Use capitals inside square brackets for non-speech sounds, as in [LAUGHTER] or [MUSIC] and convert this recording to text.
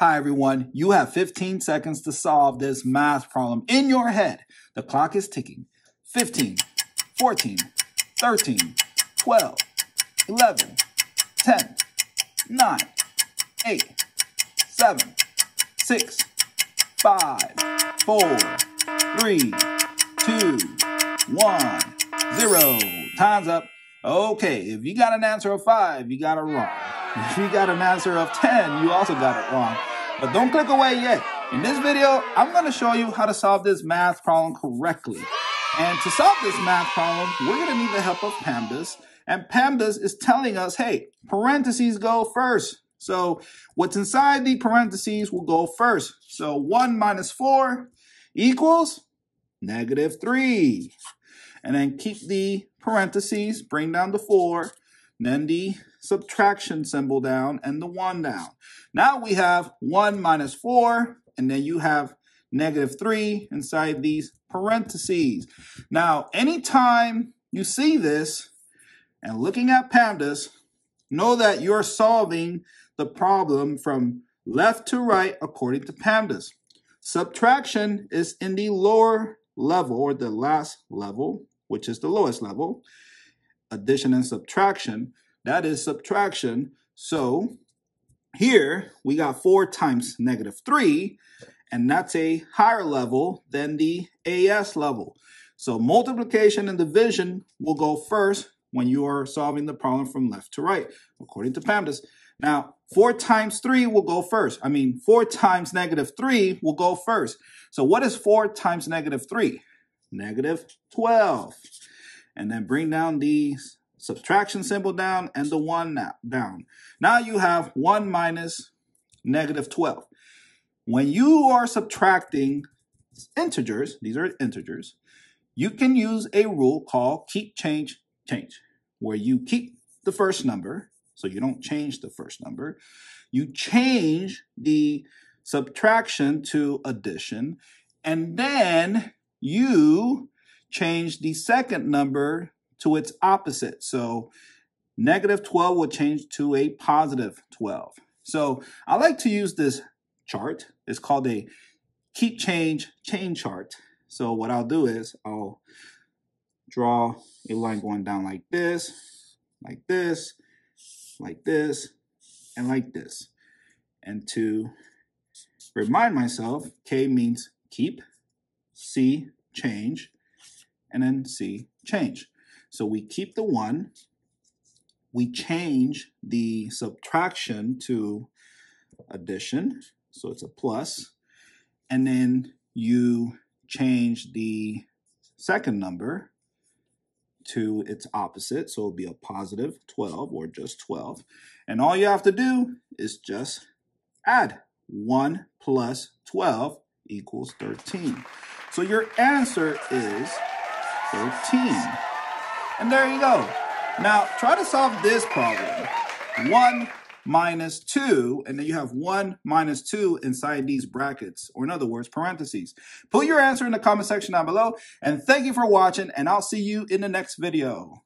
Hi everyone, you have 15 seconds to solve this math problem in your head. The clock is ticking. 15, 14, 13, 12, 11, 10, 9, 8, 7, 6, 5, 4, 3, 2, 1, 0. Time's up. Okay, if you got an answer of 5, you got it wrong. [LAUGHS] If you got an answer of 10, you also got it wrong. But don't click away yet. In this video, I'm going to show you how to solve this math problem correctly. And to solve this math problem, we're going to need the help of PEMDAS. And PEMDAS is telling us, hey, parentheses go first. So what's inside the parentheses will go first. So 1 minus 4 equals negative 3. And then keep the parentheses, bring down the 4, then the subtraction symbol down and the 1 down. Now we have 1 minus 4, and then you have negative 3 inside these parentheses. Now, anytime you see this and looking at PEMDAS, know that you're solving the problem from left to right according to PEMDAS. Subtraction is in the lower level or the last level, which is the lowest level. Addition and subtraction that is subtraction. So here we got 4 times negative 3, and that's a higher level than the AS level. So multiplication and division will go first when you are solving the problem from left to right, according to PEMDAS. Now, 4 times 3 will go first. I mean, 4 times negative 3 will go first. So what is 4 times negative 3? Negative 12. And then bring down the subtraction symbol down, and the 1 now, down. Now you have 1 minus negative 12. When you are subtracting integers, these are integers, you can use a rule called keep change change, where you keep the first number, so you don't change the first number. You change the subtraction to addition, and then you change the second number to its opposite. So negative 12 will change to a positive 12. So I like to use this chart. It's called a keep change chain chart. So what I'll do is I'll draw a line going down like this, like this, like this, and like this. And to remind myself, K means keep, C change, and then C change. So we keep the 1. We change the subtraction to addition. So it's a plus. And then you change the second number to its opposite. So it'll be a positive 12 or just 12. And all you have to do is just add 1 plus 12 equals 13. So your answer is 13. And there you go. Now, try to solve this problem. 1 minus 2, and then you have 1 minus 2 inside these brackets, or in other words, parentheses. Put your answer in the comment section down below, and thank you for watching, and I'll see you in the next video.